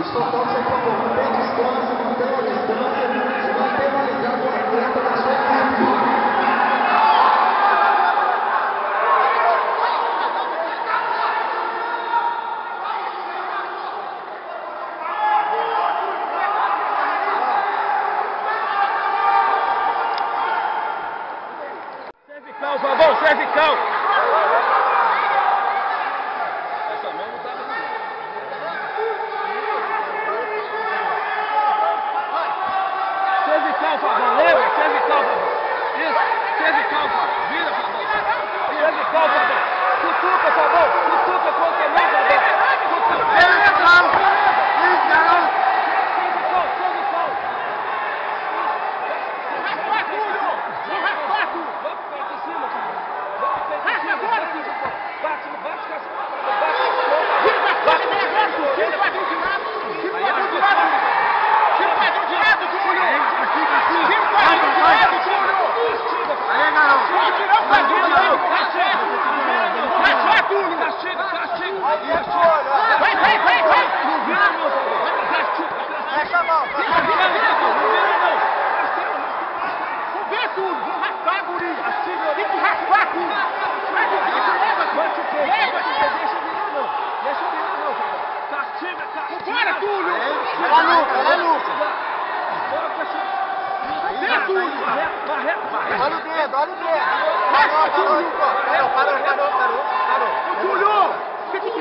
Os tocantes, por favor, mantém distância, mantém a distância, se não penalizar o atleta da sua equipe. Cervical, Fabão, cervical! Essa mão não tá Cervical, Fabão, lembra? Cervical, Fabão. Isso, cervical, Fabão. Vira, Fabão. Cervical, Fabão. Cutuca, Fabão. Cutuca contra mim, Fabão. Cutuca. Cervical. Cervical, cervical. Vai pro peito em cima, Fabão. Vai pro peito em cima. Bate, bate, bate com essa mão, Fabão. Bate com essa mão, Fabão. Bate com essa mão, Aí ela Vai, vai, vai, vai! Fecha a mão. Vou ver tudo, vou raspar, guri! Tem que raspar tudo! Vai, Bate o peito, bate o peito, deixa virar não. Deixa virar não, Fabão. Castiga, castiga. Bora, Túlio! Vai, Luca, vai, Luca. Bora, cachorro. Vem, Túlio! Barreto, barreto. Olha o dedo, olha o dedo. Raspa, Parou, Túlio! parou, parou, parou, parou, parou. Ô, Túlio!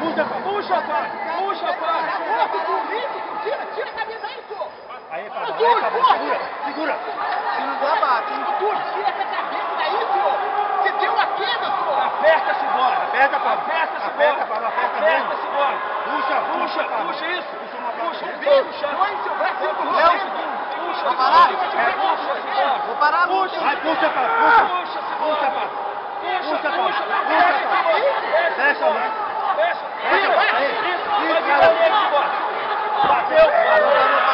Puxa, puxa, pai. Puxa, pai. Tira, tira a camisa aí, pô. Aí, Ô, Túlio, porra. Segura. Se não der, bate. Ô, Túlio, tira essa cabeça daí, pô. Você deu uma queda, pô. Aperta esse bola. Aperta, esse Aperta, bola. Pablo, aperta Aperta mesmo. esse bola. Puxa, Puxa, puxa isso. Puxa. Puxa, puxa. põe seu braço pro Puxa, puxa. Vai parar? Puxa, puxa esse bola. Vou parar, Puxa. Vai, puxa, Pablo. Puxa. Puxa esse Fecha, fecha. Fecha, fecha. Bateu, bateu.